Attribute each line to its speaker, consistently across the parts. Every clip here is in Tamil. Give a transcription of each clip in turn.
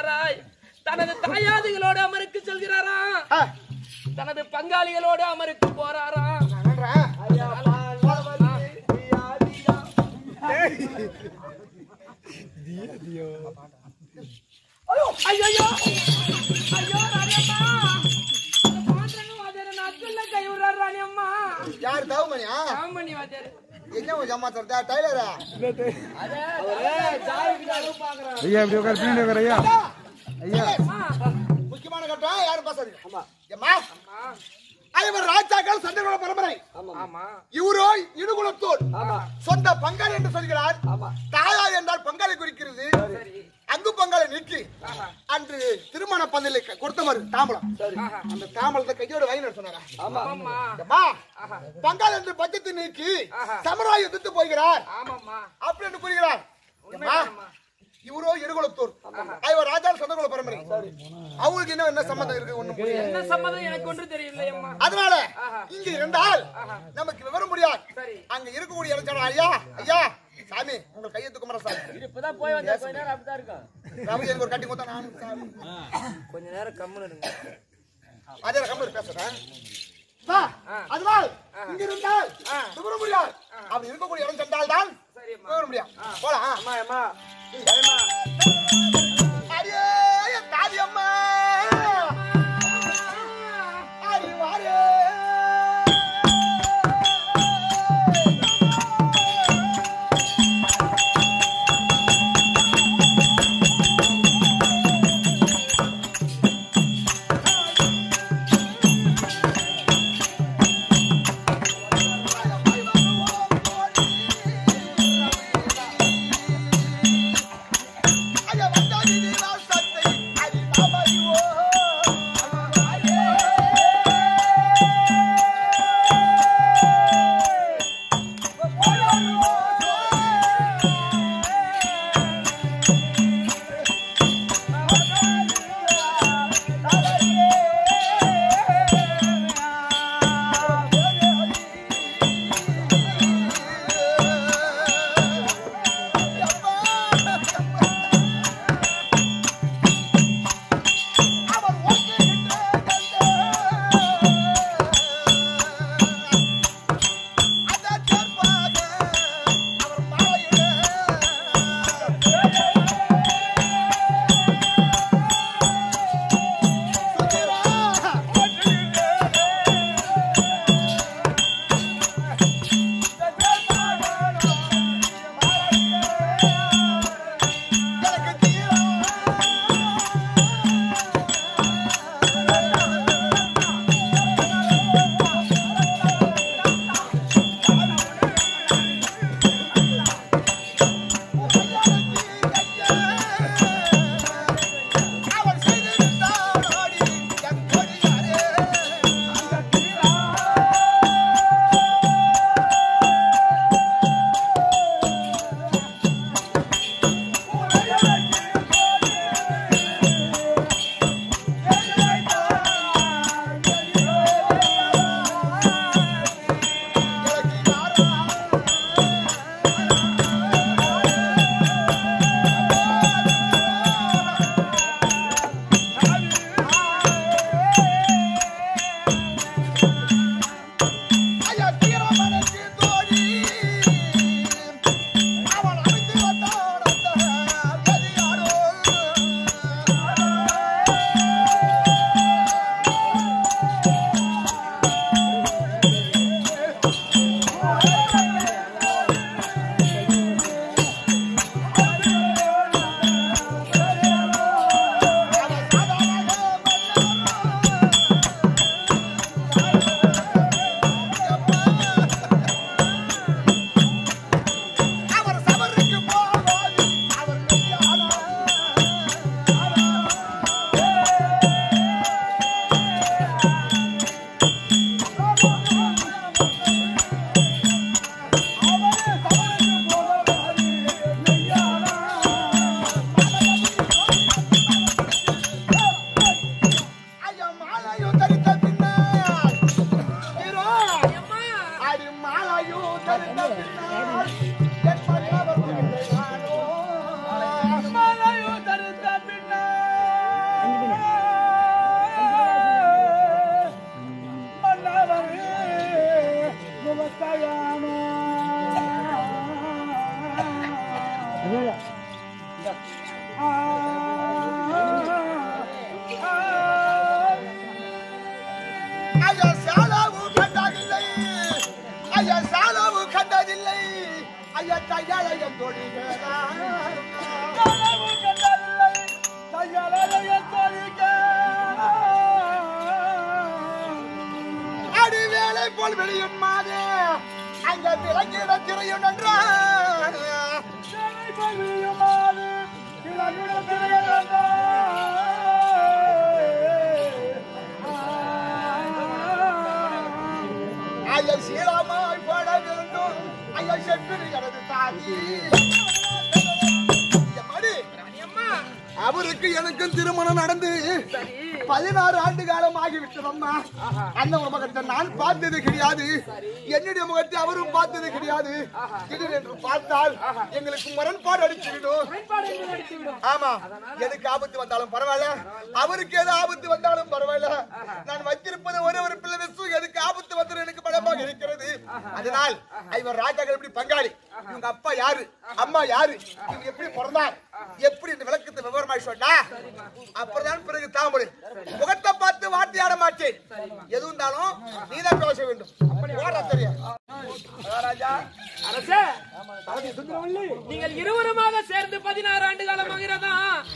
Speaker 1: எழுதுவாராய் தனது தாயாதிகளோடு அமருக்கு செல்கிறாராம்.
Speaker 2: ஆ,
Speaker 1: தனது பங்காளிகளோடு அமருக்கு
Speaker 2: நன்றேன்.
Speaker 1: ஐயோ
Speaker 3: இப்படி உட்கார் பின்னாடி உட்கார் ஐயா
Speaker 2: முக்கியமான கட்டம் யாரும் பேசாதீங்க. ஆமா. ஏம்மா? ஐவர் ராஜாக்கள் சண்டை பரம்பரை.
Speaker 1: ஆமா.
Speaker 2: இவரோ இடுகுலத்தோர். சொந்த பங்காளி என்று சொல்கிறார். தாயார் என்றால் பங்காளி குறிக்கிறது. அங்கு பங்காளி நீக்கி. அன்று திருமண பந்தலை கொடுத்தவர் தாம்பலம். அந்த தாம்பலத்தை கையோட வாங்கி சொன்னாரா? பங்காளி என்று பட்சத்தை நீக்கி சமராய் யுத்தத்து போகிறார். அப்படி என்று கூறுகிறார். இவரோ இடுகுலத்தூர் ஐவர் ராஜா சொந்தகுல பரம்பரை. அவங்களுக்கு என்ன என்ன சம்பந்தம் இருக்கு? புரியல.
Speaker 1: என்ன சம்மதம் எனக்கு ஒன்று தெரியலையம்மா
Speaker 2: அதனால இங்க இருந்தால் நமக்கு விவரம் முடியாது
Speaker 1: சரி.
Speaker 2: அங்க இருக்கக்கூடிய இடம் ஐயா ஐயா சாமி உங்க கையெழுத்து குமர சாமி
Speaker 1: இப்பதான் போய் வந்தேன். கொஞ்ச நேரம் அப்படிதான் இருக்கும்
Speaker 2: ராமஜி எனக்கு ஒரு கட்டி கொடுத்தா நானும் சாமி.
Speaker 1: கொஞ்ச நேரம் கம்முன்னு இருங்க.
Speaker 2: அதே கம்பெனி பேசுறேன். அதனால் இங்க இருந்தால் விவரம் முடியாது அப்படி இருக்கக்கூடிய இடம் சென்றால் தான் விவரம் முடியாது போலாம்.
Speaker 1: அம்மா அம்மா
Speaker 2: ஆண்டு காலம் ஆகிவிட்டதம்மா அந்த முகத்தை நான் பார்த்தது கிடையாது. என்னுடைய முகத்தை அவரும் பார்த்தது கிடையாது. திடீரென்று பார்த்தால் எங்களுக்கு முரண்பாடு அடிச்சுவிடும் ஆமா. எதுக்கு ஆபத்து வந்தாலும் பரவாயில்ல. அவருக்கு எது ஆபத்து வந்தாலும் பரவாயில்ல. நான் வச்சிருப்பது ஒரே ஒரு பிள்ளை எதுக்கு ஆபத்து வந்தாலும் எனக்கு பலமாக இருக்கிறது. அதனால் இவர் ராஜாக்கள் எப்படி பங்காளி? இவங்க அப்பா யாரு? அம்மா யாரு? இவங்க எப்படி பிறந்தார்? எப்படி இந்த விளக்கத்தை விவரமாய் சொன்னா? அப்புறம் பிறகு தாமரை முகத்தை பார்த்து வார்த்தையாட மாட்டேன். எது இருந்தாலும் நீதான் பேச வேண்டும். ஓட தெரியும்
Speaker 1: நீங்கள் இருவருமாக சேர்ந்து பதினாறு ஆண்டு காலமாகிறதா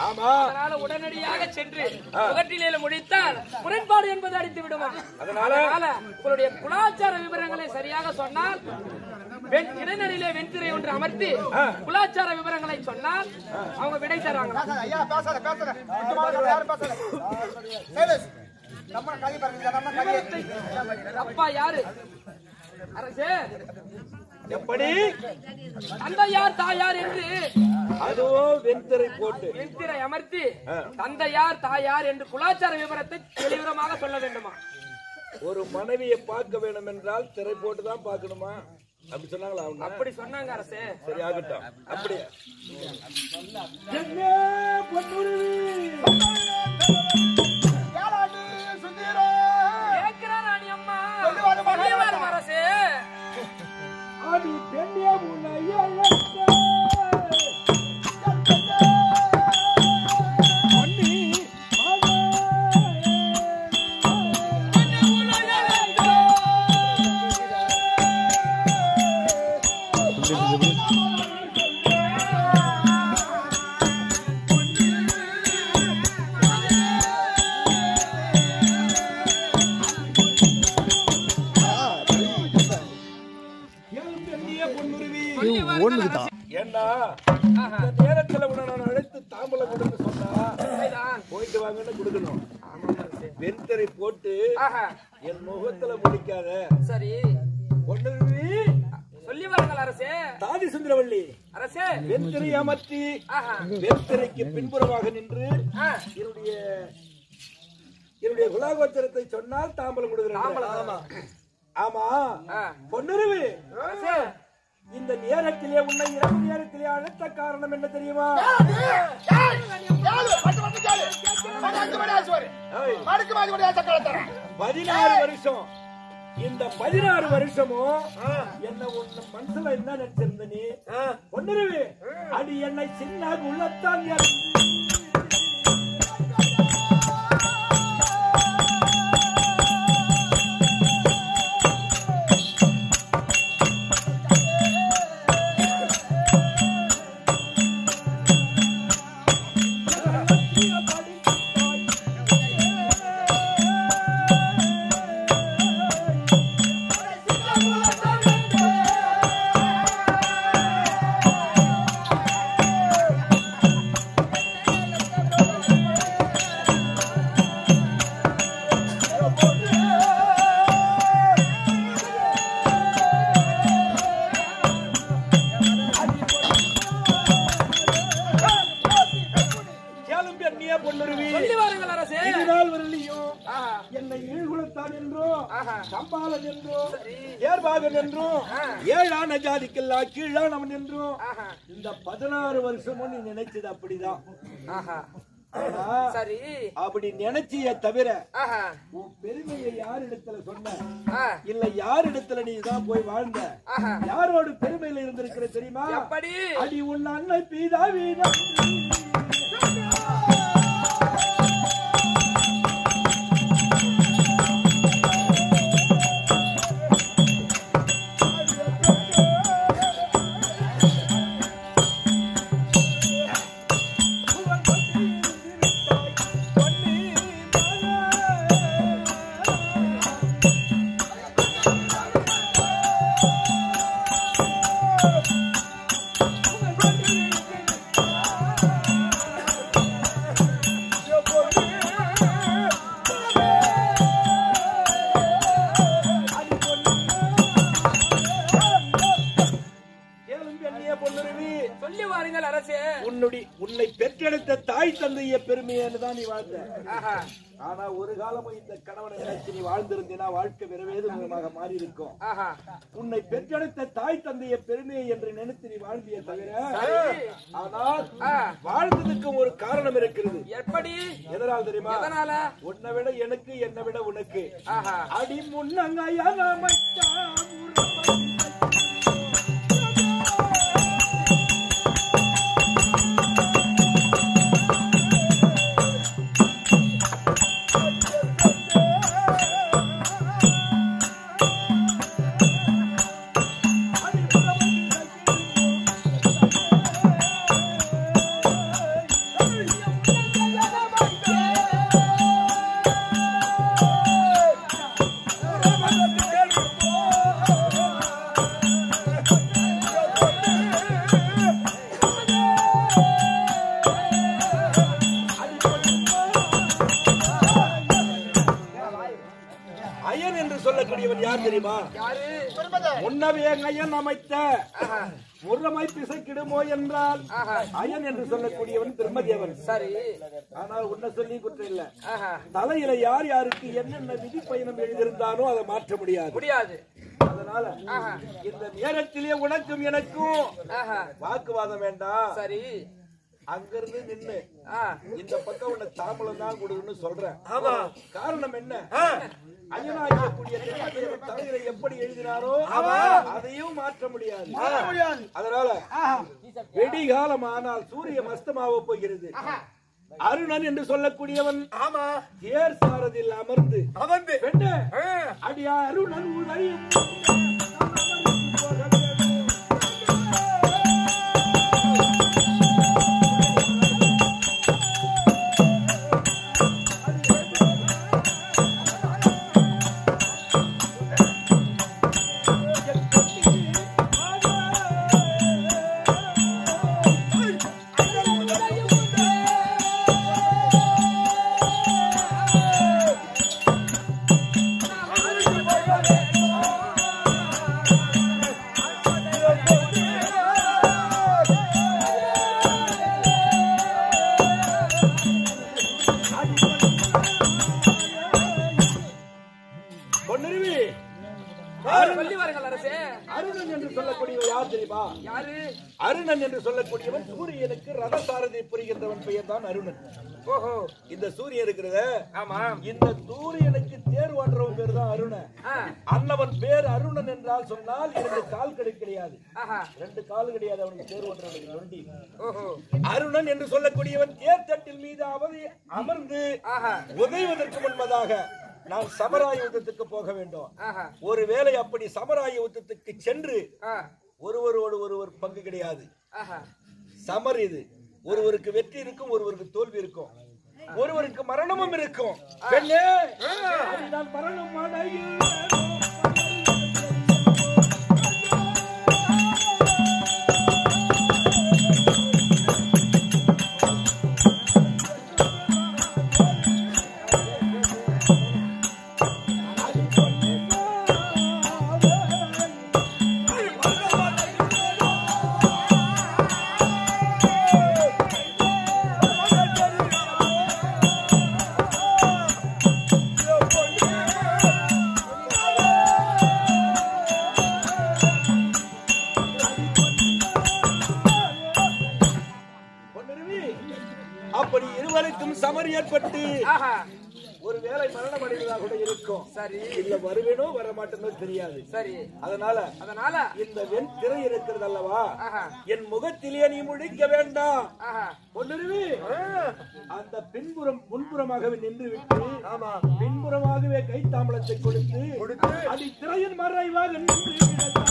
Speaker 1: அதனால உடனடியாக சென்று முகட்டிலே முடித்தால் முரண்பாடு என்பது அடித்து விடுமா அதனால? உங்களுடைய குலாச்சார விவரங்களை சரியாக சொன்னால் இடைநடுவிலே வெண்திரை ஒன்று அமர்த்தி குலாச்சார விவரங்களை சொன்னால் அவங்க விடை தராங்க
Speaker 2: ஐயா பேசாத பேசாத. யாரும் பேசாத. சைலன்ஸ். நம்ம கை பாருங்க நம்ம
Speaker 1: அப்பா யாரு? அரசே.
Speaker 4: எப்படி?
Speaker 1: தந்தை யார் தாயார் என்று.
Speaker 4: அதுவோ வெண்திரை போட்டு.
Speaker 1: வெண்திரை அமர்த்தி தந்தையார் தாயார் என்று குலாச்சார விவரத்தை தெளிவரமாக சொல்ல வேண்டுமா?
Speaker 4: ஒரு மனைவியை பார்க்க வேண்டும் என்றால் திரை போட்டு தான் பார்க்கணுமா? அப்படி சொன்னாங்களா அவங்க?
Speaker 1: அப்படி சொன்னாங்க அரசே.
Speaker 4: சரி ஆகட்டும் அப்படியே
Speaker 2: ஏழாண்டு சுந்தரம்
Speaker 1: கேட்கிறா ராணி
Speaker 4: என்னுடைய குலாகோச்சரத்தை சொன்னால் தாம்பலம் கொடுக்குறேன். ஆமா. பொன்னுருவி. இந்த நேரத்திலே உன்னை இரவு நேரத்திலே அழைத்த காரணம் என்ன தெரியுமா? பதினாறு வருஷம். இந்த பதினாறு வருஷமும் என்ன உன்ன மனசுல என்ன நினைச்சிருந்த நீ? பொன்னுருவி அடி என்னை சின்ன உள்ளத்தான் என்றும். சம்பாலன் என்றும் ஏர்பாகன் என்றும் ஏழான ஜாதிக்கெல்லாம் கீழானவன் என்றும் இந்த பதினாறு வருஷமும் நீ நினைச்சது அப்படிதான்.
Speaker 1: சரி.
Speaker 4: அப்படி நினைச்சிய தவிர உன் பெருமையை யார் இடத்துல சொன்ன? இல்ல யார் இடத்துல நீ தான் போய் வாழ்ந்த. யாரோட பெருமையில இருந்திருக்கிற தெரியுமா?
Speaker 1: எப்படி?
Speaker 4: அடி உன் அன்னை பீதா வீணா பெருமைன்னு தான் நீ வாழ்ந்த. ஆனா ஒரு காலமும் இந்த கணவனை நினைச்சு நீ வாழ்ந்திருந்தீனா வாழ்க்கை விரவேது மூலமாக மாறி இருக்கும். உன்னை பெற்றெடுத்த தாய் தந்தைய பெருமையை என்று நினைத்து நீ வாழ்ந்திய தவிர. ஆனால். வாழ்ந்ததுக்கும் ஒரு காரணம் இருக்கிறது
Speaker 1: எப்படி
Speaker 4: எதனால் தெரியுமா
Speaker 1: எதனால
Speaker 4: உன்னை விட எனக்கு என்னை விட உனக்கு. அடி முன்னங்கையா ஐயன் அமைத்த முரமை பிசைக்கிடுமோ என்றால். ஐயன் என்று சொல்லக்கூடியவன் பிரம்மதேவன்
Speaker 1: சரி.
Speaker 4: ஆனால் உன்னை சொல்லி குற்றம் இல்ல. தலையில யார் யாருக்கு என்னென்ன விதி பயணம் எழுதியிருந்தானோ அதை மாற்ற முடியாது.
Speaker 1: முடியாது.
Speaker 4: அதனால. இந்த நேரத்திலே உனக்கும் எனக்கும். வாக்குவாதம் வேண்டாம்.
Speaker 1: சரி.
Speaker 4: அங்கிருந்து நின்னு. இந்த பக்கம் உன்னை தாம்பலம் தான் கொடுன்னு சொல்றேன். ஆமா. காரணம் என்ன? ஐயனாகியக்கூடிய திருமணத்தின் தலையில எப்படி எழுதினாரோ அதையும் மாற்ற முடியாது. அதனால வெடிகாலம் ஆனால் சூரியன் அஸ்தமாக போகிறது. அருணன் என்று சொல்லக்கூடியவன்
Speaker 2: ஆமா.
Speaker 4: தேர் சாரதில் அமர்ந்து
Speaker 2: அமர்ந்து.
Speaker 4: அடியா அருணன் உதயம்
Speaker 1: சொல்லி வாருங்கள் அரசே.
Speaker 4: அருணன் என்று சொல்லக்கூடியவன் யார் தெரியுமா?
Speaker 1: யாரு?
Speaker 4: அருணன் என்று சொல்லக்கூடியவன் சூரியனுக்கு ரதசாரதி புரிகின்றவன் பெயர் தான் அருணன்.
Speaker 1: ஓஹோ.
Speaker 4: இந்த சூரியன் இருக்கிறத
Speaker 1: ஆமா.
Speaker 4: இந்த சூரியனுக்கு தேர் ஓட்டுறவன் பேர் தான் அருணன்.
Speaker 1: ஆ.
Speaker 4: அன்னவன் பேர் அருணன் என்றால் சொன்னால் இரண்டு கால்கள் கிடையாது. ரெண்டு கால் கிடையாது அவனுக்கு தேர் ஓட்டுறவனுக்கு நொண்டி. அருணன் என்று சொல்லக்கூடியவன் தேர் தட்டில் மீது அமர்ந்து
Speaker 1: ஆஹா.
Speaker 4: உதய்வதற்கு முன்பதாக நான் சமராய யுத்தத்துக்கு போக வேண்டும். ஒருவேளை அப்படி சமராய யுத்தத்துக்கு சென்று. ஒருவரோடு ஒருவர் பங்கு கிடையாது. சமர் இது. ஒருவருக்கு வெற்றி இருக்கும் ஒருவருக்கு தோல்வி இருக்கும். ஒருவருக்கு மரணமும் இருக்கும். பெண்ணே! மரணம் இந்த வெண் திரை இருக்கிறது அல்லவா. என் முகத்திலே நீ முழிக்க வேண்டாம். பொன்னிருவி. அந்த பின்புறம் முன்புறமாகவே நின்று விட்டு ஆமா. பின்புறமாகவே கை தாம்பளத்தை கொடுத்து அடி திரையின் மறைவாக நின்று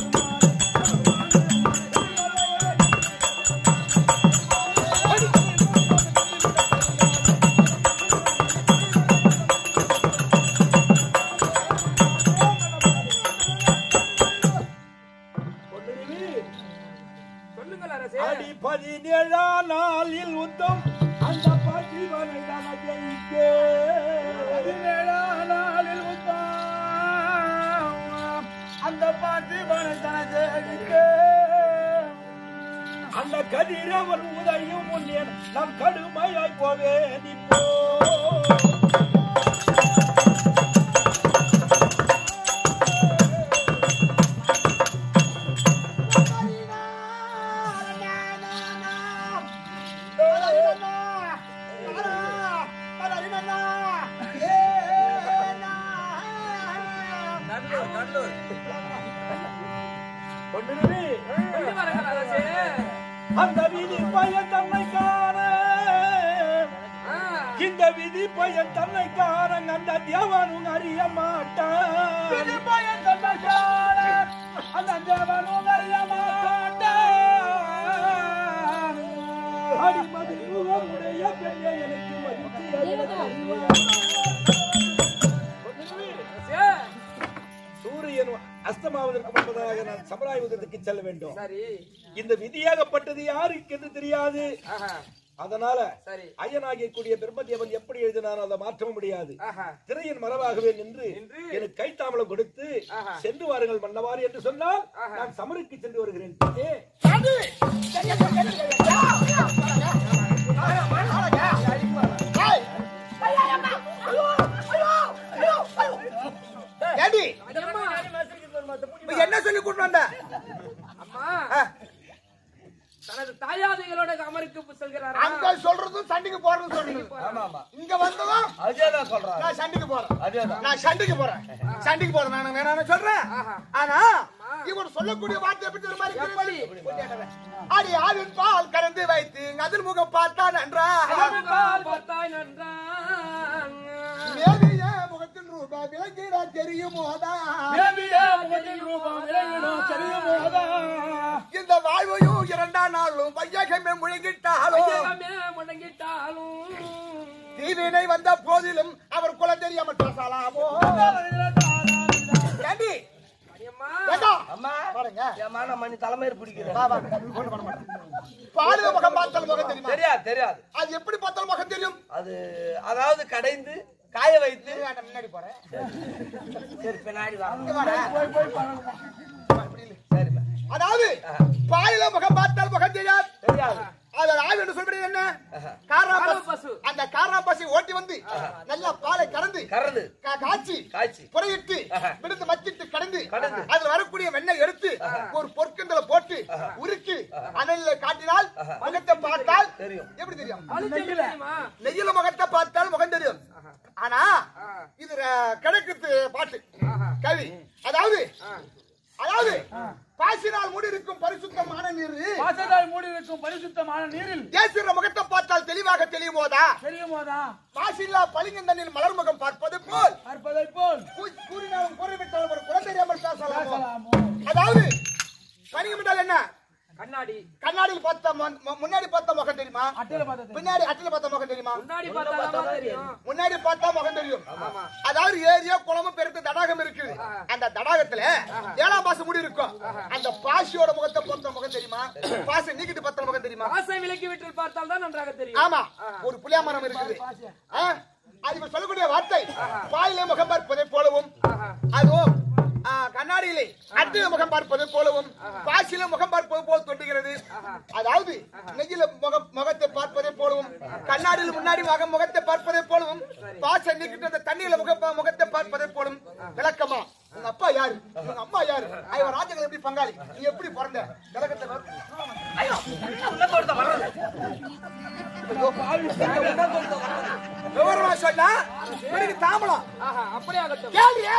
Speaker 4: அந்த விதி பயன் தன்னை காண இந்த விதி பயன் தன்னை காண அந்த தேவனும் அறிய மாட்டான். விதி பயன் தன்னை காண அந்த தேவனும் அறிய மாட்டான். அடிமதி முகமுடைய பெண்ணை எனக்கு மதித்து
Speaker 1: அரசே
Speaker 4: அஸ்தமாவதற்கு முன்பதாக நான் சமராயுதத்துக்கு செல்ல வேண்டும்.
Speaker 1: சரி.
Speaker 4: இந்த விதியாகப்பட்டது யாருக்கு என்று தெரியாது.
Speaker 1: ஆஹா.
Speaker 4: அதனால
Speaker 1: சரி.
Speaker 4: ஐயனாகிய கூடிய பிரம்மதேவன் எப்படி எழுதினாரோ அதை மாற்றவும் முடியாது.
Speaker 1: ஆஹா.
Speaker 4: திரையின் மரபாகவே நின்று எனக்கு கைத்தாமலம் கொடுத்து
Speaker 1: ஆஹா.
Speaker 4: சென்று வாருங்கள் மன்னவாரி என்று சொன்னால்
Speaker 1: ஆஹா.
Speaker 4: நான் சமருக்கு சென்று வருகிறேன்.
Speaker 2: ஏண்டி? என்ன சொல்லி கூட்டு வந்த?
Speaker 1: அம்மா தனது தாயாதிகளோட அமருக்கு செல்கிறாரா?
Speaker 2: அங்க சொல்றதும் சண்டைக்கு போறதும் சொல்றது. இங்க வந்ததும்
Speaker 5: சொல்றான்.
Speaker 2: நான் சண்டைக்கு போறேன். நான் சண்டைக்கு போறேன். சண்டைக்கு போறேன். நான் வேணாம்னு சொல்றேன். ஆனா இவர் சொல்லக்கூடிய வார்த்தை எப்படி? தெரியுமா
Speaker 1: எப்படி?
Speaker 2: அடி ஆவின் பால் கலந்து வைத்து அதில் முகம் பார்த்தா நன்றா
Speaker 1: கால் பார்த்தாய்
Speaker 2: ரூபா விளங்கிடா தெரியும் இந்த வாழ்வையும் இரண்டாம் நாளும் வையகமே முழுகிட்டாலும்
Speaker 1: ஐயகமே முடங்கிட்டாலும்
Speaker 2: தீவினை வந்த போதிலும் அவர் குலம் தெரியாமல் பேசலாமோ ஏண்டி? தெரியுமா?
Speaker 5: தெரியாது தெரியாது.
Speaker 2: அது எப்படி பார்த்தால் முகம் தெரியும்?
Speaker 5: அது அதாவது கடைந்து காய வைத்து
Speaker 2: முன்னாடி போறேன்.
Speaker 5: சரி பின்னாடி
Speaker 2: அதாவது பாலில முகம் பார்த்தால் முகம் தெரியாது.
Speaker 5: தெரியாது.
Speaker 2: அது ஆவி என்று சொல்றது என்ன? காரா
Speaker 1: காரா
Speaker 2: பஸ்
Speaker 1: பசு.
Speaker 2: அந்த காரா பஸ்ஸை ஓட்டி வந்து நல்லா பாலை கறந்து
Speaker 5: கறந்து.
Speaker 2: காய்ச்சி
Speaker 5: காய்ச்சி.
Speaker 2: புறையிட்டு விடுத்து மச்சிட்டு கடந்து. அதுல வரக்கூடிய வெண்ணெய் எடுத்து ஒரு பொற்கண்டல போட்டு உருக்கி அனல்ல காட்டினால் முகத்தை பார்த்தால்
Speaker 5: தெரியும்.
Speaker 2: எப்படி தெரியுமா? நெய்யில முகத்தை பார்த்தால் முகம் தெரியும். ஆனா இது கிழக்கு பாட்டு கவி. அதாவது அதாவது பாசினால் மூடி இருக்கும் பரிசுத்தமான நீர்.
Speaker 6: பாசத்தால் மூடி இருக்கும் பரிசுத்தமான நீரில்
Speaker 2: தேசிய முகத்தை பார்த்தால் தெளிவாக தெரியும் போதா
Speaker 6: தெரியுமோதா
Speaker 2: மாசில்லா பளிங்கந்தனில் மலர் முகம் பார்ப்பது போல்.
Speaker 6: பார்ப்பதை போல்.
Speaker 2: கூறினாலும் கூறிவிட்டாலும் ஒரு தெரியாமல் பேசலாமோ அதாவது பளிங்கம் என்றால் என்ன?
Speaker 1: கண்ணாடி.
Speaker 2: கண்ணாடியில் பார்த்த முன்னாடி பார்த்த முகம் தெரியுமா?
Speaker 6: அட்டையில
Speaker 2: பின்னாடி அட்டில பார்த்த முகம் தெரியுமா?
Speaker 1: முன்னாடி பார்த்தா தெரியும்.
Speaker 2: முன்னாடி பார்த்தா முகம் தெரியும். அதாவது ஏரியா குளமும் பெருத்து தடாகம் இருக்குது அந்த தடாகத்துல ஏழாம் பாசம் முடி இருக்கும். அந்த பாசியோட முகத்தை பார்த்த முகம் தெரியுமா? பாசி நீக்கிட்டு பார்த்த முகம் தெரியுமா?
Speaker 1: ஆசை விலக்கி விட்டு பார்த்தால் தான் நன்றாக தெரியும்.
Speaker 2: ஆமா. ஒரு புளியா மரம் இருக்குது. ஆ, அது இப்ப சொல்லக்கூடிய வார்த்தை. பாயிலே முகம் பார்ப்பதை போலவும். அதுவும் கண்ணாடியிலே. அட்டில முகம் பார்ப்பது போலவும் பாசில முகம் பார்ப்பது போல் தோன்றுகிறது. அதாவது நெய்யில முகத்தை பார்ப்பதை போலவும் கண்ணாடியில் முன்னாடி முகத்தை பார்ப்பதை போலவும் பாச தண்ணியில முக முகத்தை பார்ப்பதை போலும் விளக்கமா? உங்க அப்பா யாரு? உங்க அம்மா யாரு? ஐயோ ராஜகள் எப்படி பங்காளி? நீ எப்படி பிறந்த? ஐயோ, விவரமா சொன்னா எனக்கு தாம்பலம்.
Speaker 1: ஆஹா அப்படியே
Speaker 2: கேள்வியா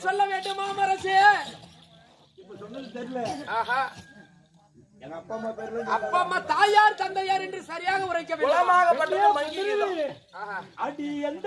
Speaker 1: சொல்ல வேண்டுமா அரசே ஆஹா
Speaker 4: அப்பா அம்மா பேர்ல
Speaker 1: அப்பா அம்மா தாயார் தந்தையார் என்று சரியாக உரைக்க வேண்டும்.
Speaker 5: குலமாகப்பட்டது மங்கிரிதான்
Speaker 1: ஆஹா.
Speaker 4: அடி எந்த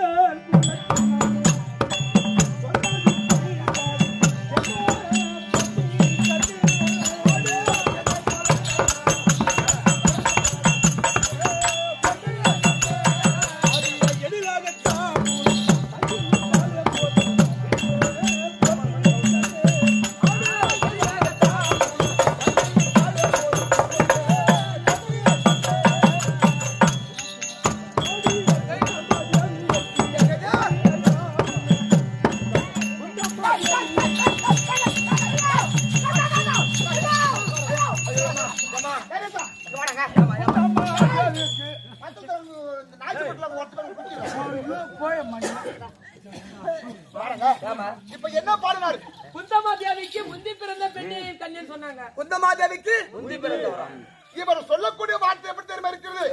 Speaker 1: சொன்னாங்க.
Speaker 2: குந்தமாதேவிக்கு
Speaker 5: பிறந்தவரா
Speaker 2: இவர் சொல்லக்கூடிய வார்த்தை எப்படி தெரியுமா இருக்கிறது?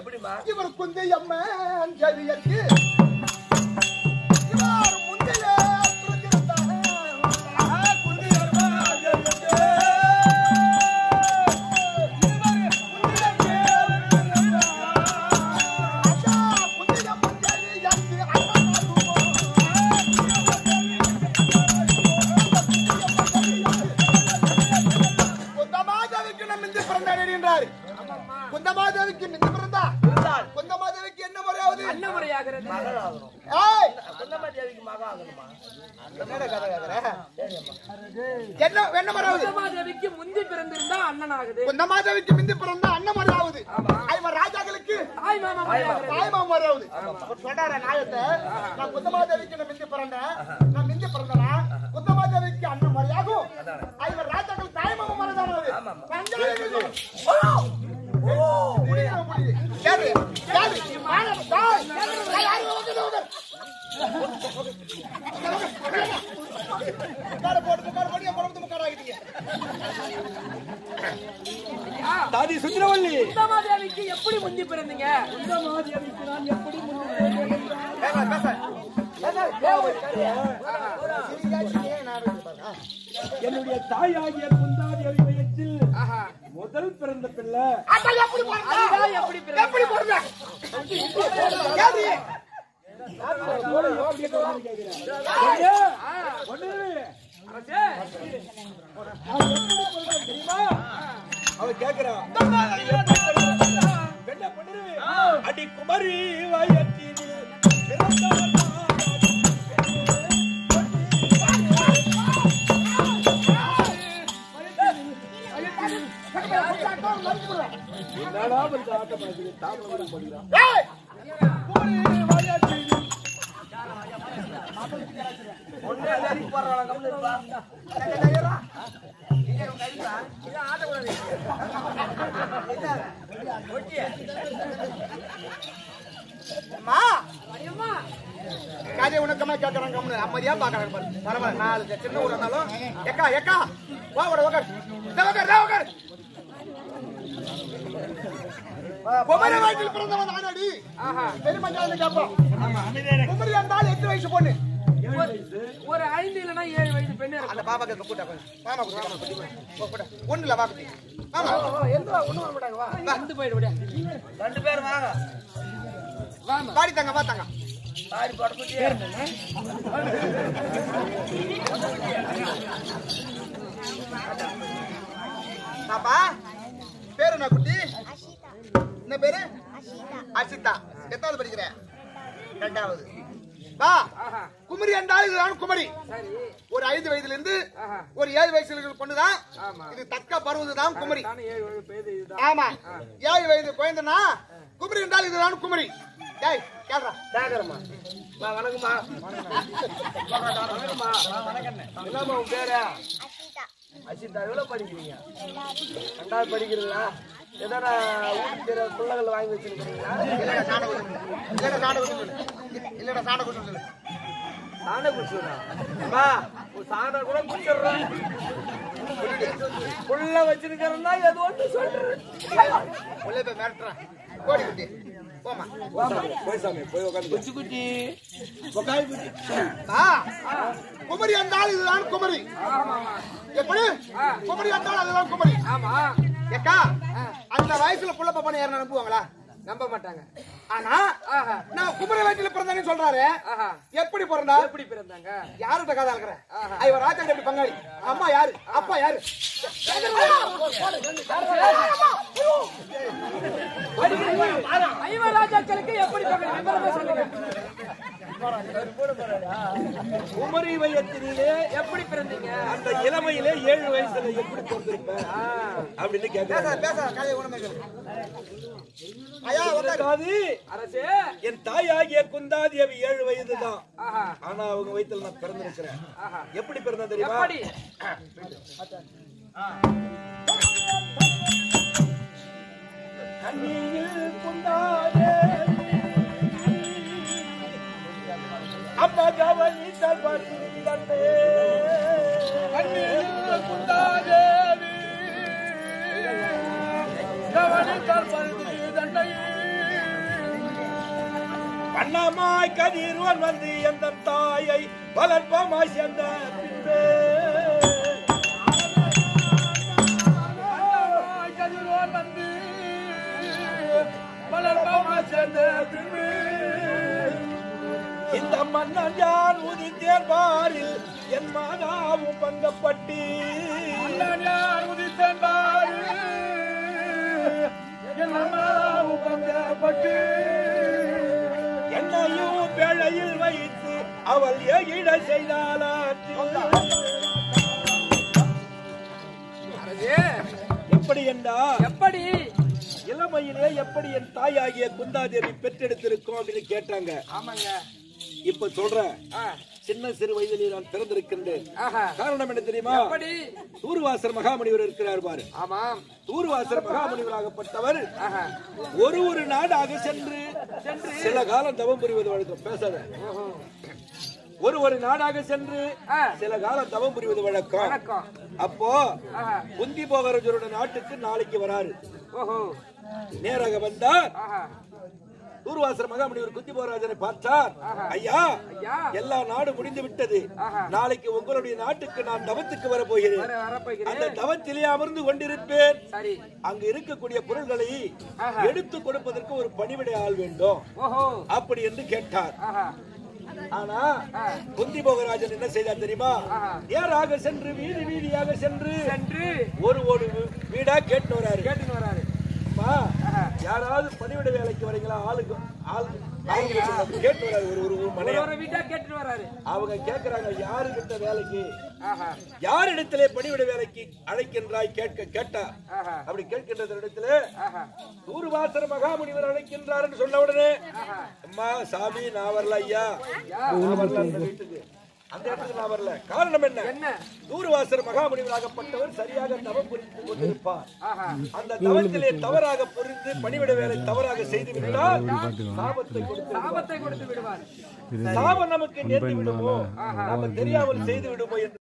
Speaker 2: இவர் குந்தை அம்மன் ஜெவியற்கு நான் மிந்து பிறந்தனா? குந்தமாதேவிக்கு அண்ணன் முறையாகும் ஐவர் ராஜாக்கள் தாய்மாமா முடியும். கேளு, கேளு. மானம், தாய், தாய், யாரு உட்காரு, உட்காரு.
Speaker 4: என்னுடைய தாயாகிய குந்தாதேவி வயத்தில்
Speaker 1: ஆஹா.
Speaker 4: முதல் பிறந்த பிள்ளை.
Speaker 2: எப்படி பிறந்தா?
Speaker 4: அவன் கேக்குறான் அடி குமரி வயத்தில்
Speaker 2: காரியம் உனக்கமா கேட்கறான் கம்முனு. அமைதியா பரவாயில்ல, நாலு சின்ன ஊர் இருந்தாலும், எக்கா, எக்கா, வா, உட, உக்காரு. இதோ இதோ உக்காரு. குமரி வயசில் பிறந்தவன் நானடி. பெருமஞ்சாலி கேட்போம். குமரி என்றால் எட்டு வயசு பொண்ணு
Speaker 1: ஒரு ஐந்து இல்லைன்னா ஏழு வயது பெண்ணு.
Speaker 2: அந்த பாப்பா கேட்க கூட்டா போய். வாமா, கூட்டா. ஒண்ணு இல்ல, வா, கூட்டி. வாமா.
Speaker 1: வந்து போயிடு விடு.
Speaker 5: ரெண்டு பேரும் வாங்க
Speaker 1: வாமா
Speaker 2: பாடி தாங்க, வா தாங்க.
Speaker 5: ஆடி போட குட்டி
Speaker 2: பாப்பா பேரு என்ன குட்டி என்ன பேரு? அசிதா எத்தாவது படிக்கிற? ரெண்டாவது. வா. குமரி என்றால் இதுதான் குமரி.
Speaker 1: சரி.
Speaker 2: ஒரு ஐந்து வயதுல இருந்து ஒரு ஏழு வயசுல பொண்ணுதான்.
Speaker 1: ஆமா.
Speaker 2: இது தக்க பருவதுதான் குமரி.
Speaker 1: தானே ஏழு வயது பேரு இதுதான்.
Speaker 2: ஆமா. ஏழு வயது குழந்தைனா குமரி என்றால் இதுதான் குமரி. டேய்
Speaker 5: கேக்குறமா மா வணக்கம்மா. வணக்கம்மா. என்னம்மா உன் பேரு? அசிதா எவ்வளவு படிக்கிறீங்க? ரெண்டாவது படிக்கிறீங்களா? எதனா ஊருக்கு தெரிய பிள்ளைகள் வாங்கி வச்சிருக்கீங்களா
Speaker 2: இல்லடா சாண இல்லடா சாண குண்டு இல்லடா சாண குண்டு சொல்லு
Speaker 5: சாணை குடிச்சுடா. சாணை கூட குடிச்சிடுறேன் புள்ள வச்சிருக்கிறதா எது ஒன்று சொல்றேன்
Speaker 2: மிரட்டுறேன் கோடி குட்டி போமா
Speaker 4: போய் சாமி போய் உட்காந்து
Speaker 5: குச்சி குட்டி.
Speaker 2: ஆ குமரி என்றால் இதுதான் குமரி. எப்படி குமரி. என்றால் அதுதான் குமரி.
Speaker 1: ஆமா.
Speaker 2: ஏக்கா அந்த வயசுல புள்ள பாப்பான யாரும் அனுப்புவாங்களா
Speaker 1: நம்ப மாட்டாங்க.
Speaker 2: ஆனா நான் குமரி வயசுல பிறந்தேன்னு சொல்றாரு. எப்படி பிறந்தா?
Speaker 1: எப்படி பிறந்தாங்க?
Speaker 2: யாருகிட்ட கதை இருக்கிறேன் ஐவர் ராஜா எப்படி பங்காளி? அம்மா யாரு? அப்பா யாரு?
Speaker 1: ராஜாக்களுக்கு எப்படி சொல்லுங்க.
Speaker 4: குமரி வயத்திலே
Speaker 1: எப்படி பிறந்தீங்க?
Speaker 4: அந்த இளமையிலே ஏழு வயசுல எப்படி பிறந்திருப்ப? அப்படின்னு. காது
Speaker 1: அரசே.
Speaker 4: என் தாயாகிய குந்தாதேவி ஏழு வயதுதான்.
Speaker 1: ஆஹா.
Speaker 4: ஆனா அவங்க வயித்துல நான் பிறந்திருக்கிறேன். எப்படி பிறந்தா தெரியுமா?
Speaker 1: எப்படி?
Speaker 4: கண்ணியில் குந்தாதேவி அம்மா கவனித்தால் பார்க்கிறீர்களே
Speaker 6: கண்ணில் குந்தாதேவி. கவனித்தால் பருதி தண்டை
Speaker 4: வண்ணமாய் கதிர்வன் வந்து எந்த தாயை வளர்ப்பமாய் சேர்ந்த பின்பே.
Speaker 6: வந்து வளர்ப்பமாய் சேர்ந்த பின்பே.
Speaker 4: இந்த மன்னன் யான் உதித்தேன் பாரில் என் மாதாவும் பங்கப்பட்டி.
Speaker 6: யார்? உதித்தேன் பாரு என் பங்கப்பட்டு.
Speaker 4: என்னையும் பேழையில் வைத்து அவள் எகிட செய்தாளாற்று. எப்படி என்றால்
Speaker 1: எப்படி?
Speaker 4: இளமையிலே எப்படி என் தாயாகிய குந்தாதேவி பெற்றெடுத்திருக்கோம் அப்படின்னு கேட்டாங்க.
Speaker 1: ஆமாங்க.
Speaker 4: இப்ப சொல்றேன். சின்ன சிறு வயதிலே நான் பிறந்திருக்கின்றேன். காரணம் என்ன தெரியுமா? தூர்வாசர் மகாமுனிவர் இருக்கிறார் பாரு.
Speaker 1: ஆமாம்.
Speaker 4: தூர்வாசர் மகாமுனிவராகப்பட்டவர் ஒரு ஒரு நாடாக சென்று சில காலம் தவம் புரிவது வழக்கம். பேசாத. ஒரு ஒரு நாடாக சென்று. சில காலம் தவம் புரிவது வழக்கம். அப்போ குந்தி போகரஜரோட நாட்டுக்கு நாளைக்கு வராரு. நேராக வந்தார்.
Speaker 1: ஆஹா.
Speaker 4: தூர்வாசர் மகாமுனிவர் குந்தி போகராஜனை பார்த்தார் ஐயா. எல்லா நாடு முடிந்து விட்டது. நாளைக்கு உங்களுடைய நாட்டுக்கு நான் தவத்துக்கு வர போகிறேன் அந்த தவத்திலே அமர்ந்து கொண்டிருப்பேன். அங்கு இருக்கக்கூடிய பொருள்களை. எடுத்து கொடுப்பதற்கு ஒரு பணிவிடை ஆள் வேண்டும். அப்படி என்று கேட்டார். ஆனா. குந்தி போகராஜன் என்ன செய்தார் தெரியுமா. நேராக சென்று வீதி வீதியாக சென்று
Speaker 1: சென்று
Speaker 4: ஒரு ஒரு வீடா கேட்டு வராரு.
Speaker 1: கேட்டுன்னு வராரு.
Speaker 4: யாராவது பணிவிடை வேலைக்கு வரீங்களா? ஆளுக்கு ஆள் கேட்டு வராரு ஒரு ஒரு ஒரு
Speaker 1: வீட்டா கேட்டுட்டு வராரு.
Speaker 4: அவங்க கேக்குறாங்க யாருகிட்ட வேலைக்கு?
Speaker 1: ஆஹா.
Speaker 4: யாரிடத்திலே பணிவிடை வேலைக்கு அழைக்கின்றாய்? கேட்க கேட்டா. அப்படி கேட்கின்ற இடத்திலே தூர்வாசர் மகாமுனிவர் அழைக்கின்றார் சொன்ன உடனே அம்மா சாமி நான் வரல ஐயா. வீட்டுக்கு. அந்த இடத்துக்கு நான் வரல. காரணம் என்ன?
Speaker 1: என்ன?
Speaker 4: தூர்வாசர் மகாமுனிவராகப்பட்டவர் சரியாக தவம் புரிந்து கொண்டிருப்பார். அந்த தவத்திலே தவறாக புரிந்து பணிவிட வேலை தவறாக செய்து விட்டால் சாபத்தை கொடுத்து
Speaker 1: சாபத்தை கொடுத்து விடுவார்.
Speaker 4: சாபம் நமக்கு நேர்ந்து விடுமோ? நாம தெரியாமல் செய்து விடுமோ என்று